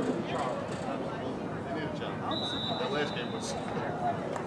They need a job. That last game was.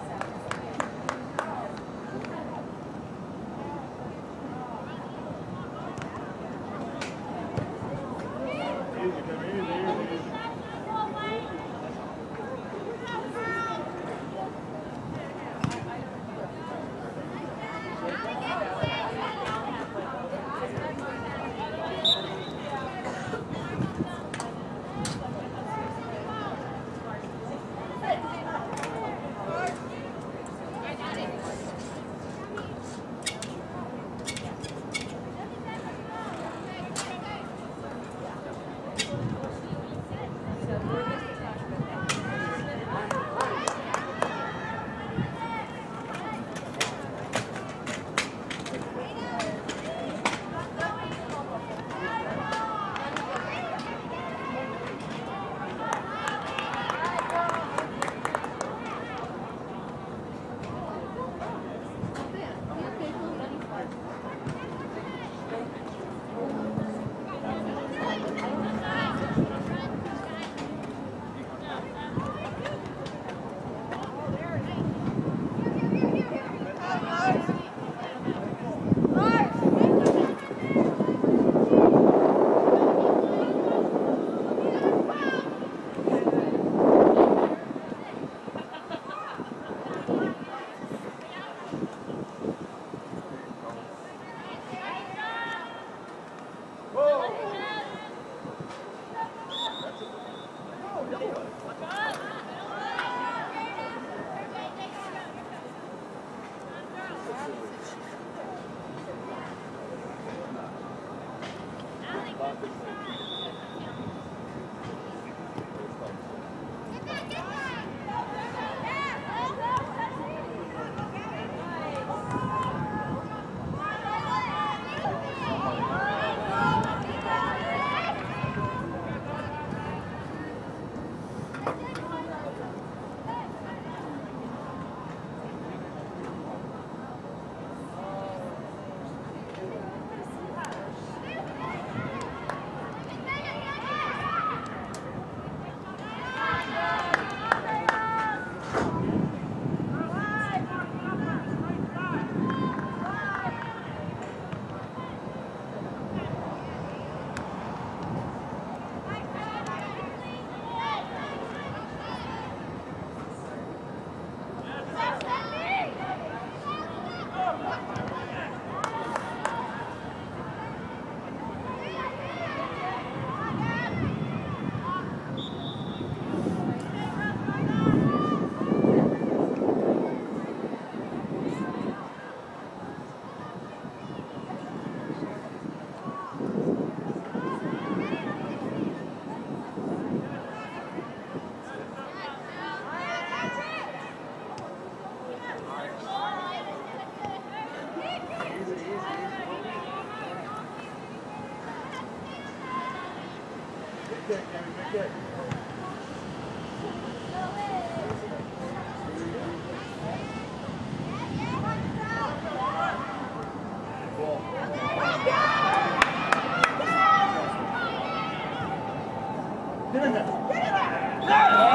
Get it out!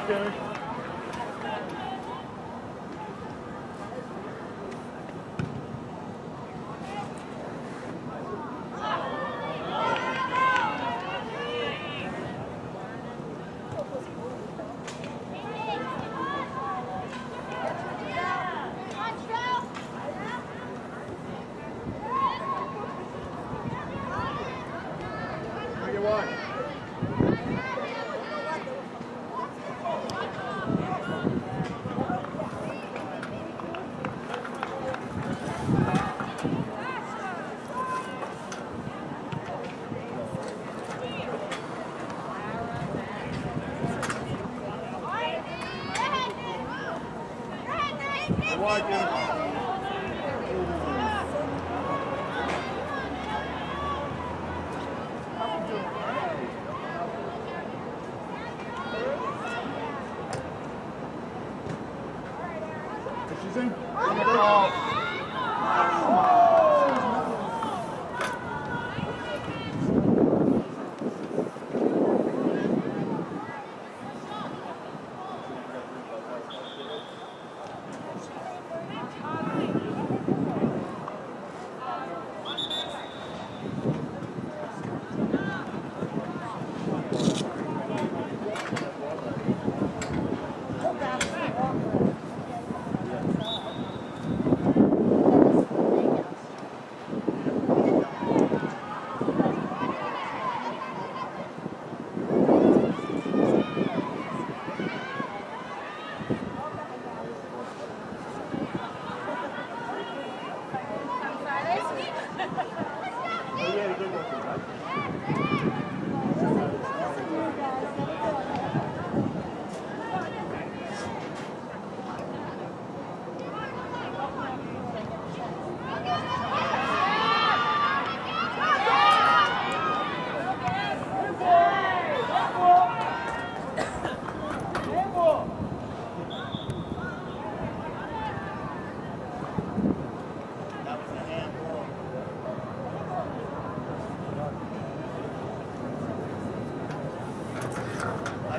Jimmy.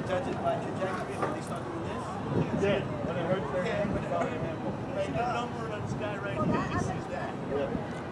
judge it by trajectory when they start doing this? Yeah, when it hurts their hand, it's probably a handball. Right, the number on this guy right here, this is that. Yeah.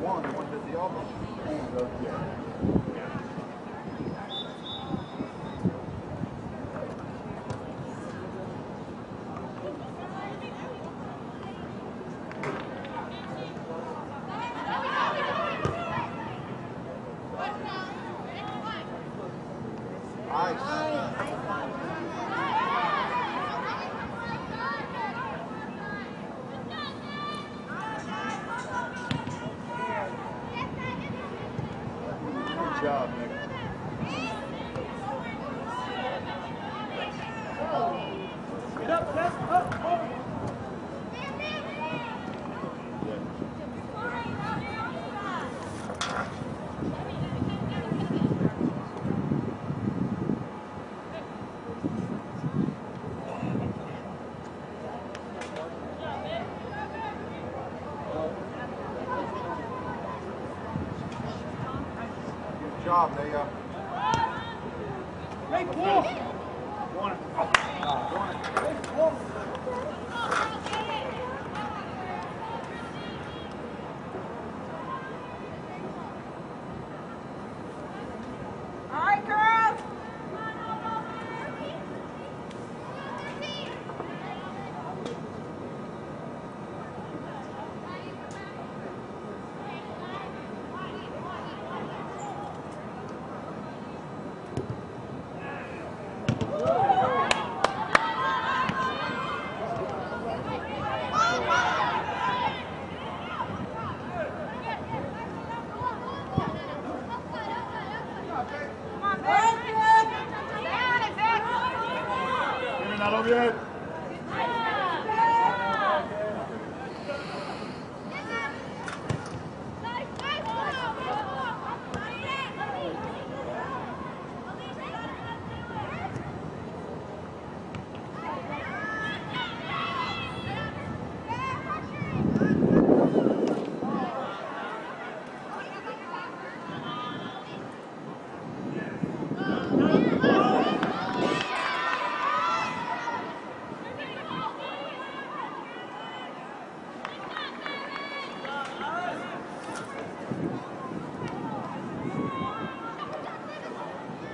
One, one did the other. 啊可啊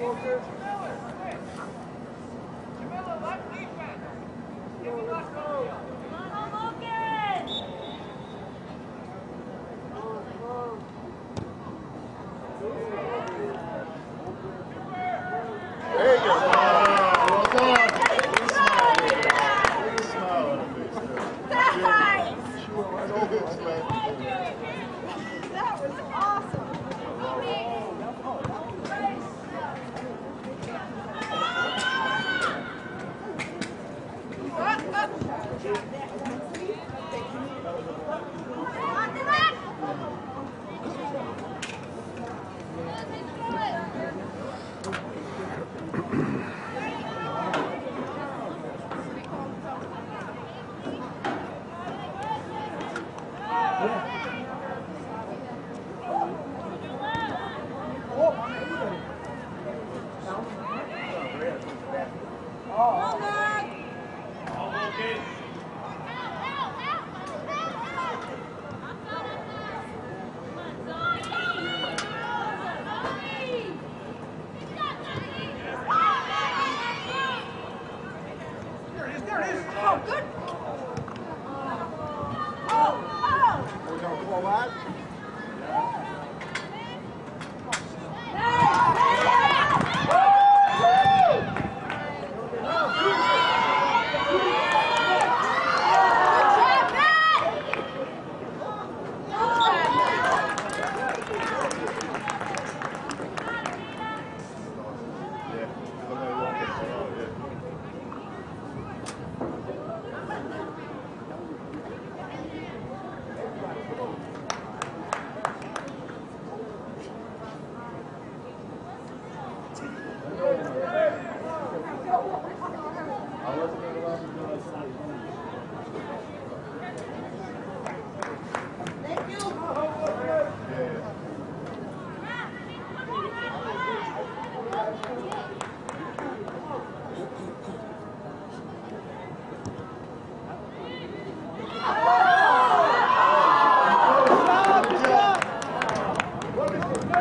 There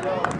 Bravo.